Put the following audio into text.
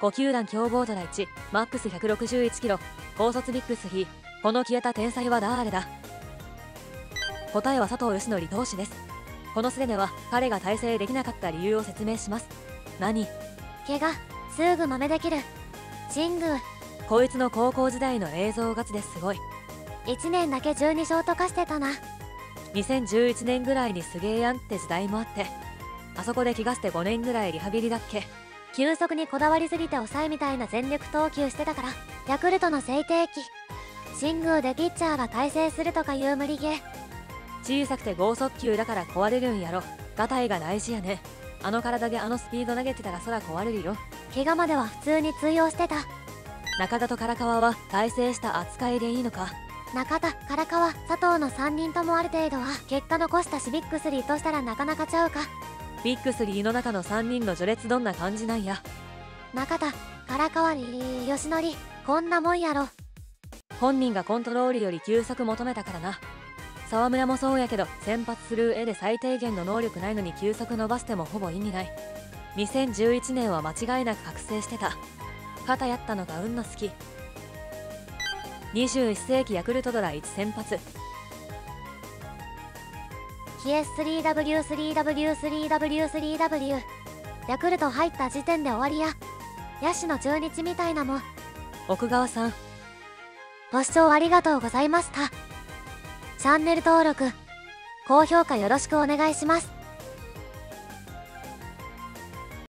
5球団強豪ドラ1マックス161キロ高卒ビッグ3この消えた天才は誰だ。答えは佐藤義則投手です。このスレでは彼が大成できなかった理由を説明します。何？怪我すぐ豆できる。神宮。こいつの高校時代の映像ガチですごい。1年だけ12勝とかしてたな。2011年ぐらいにすげえやんって時代もあってあそこで怪我して5年ぐらいリハビリだっけ球速にこだわりすぎて抑えみたいな全力投球してたからヤクルトの制定期神宮でピッチャーが大成するとかいう無理ゲー。小さくて剛速球だから壊れるんやろ。ガタイが大事やね。あの体であのスピード投げてたら空壊れるよ。怪我までは普通に通用してた。中田と唐川は大成した扱いでいいのか。中田唐川佐藤の3人ともある程度は結果残したしビッグ3としたらなかなかちゃうかビッグ3の中の3人の序列どんな感じなんや。中田唐川に吉則こんなもんやろ。本人がコントロールより休息求めたからな。沢村もそうやけど先発する上で最低限の能力ないのに休息伸ばしてもほぼ意味ない。2011年は間違いなく覚醒してた。肩やったのが運の好き21世紀ヤクルトドラ1先発キエ 3W3W3W3W ヤクルト入った時点で終わりや。野手の中日みたいなもん。奥川さん。ご視聴ありがとうございました。チャンネル登録高評価よろしくお願いします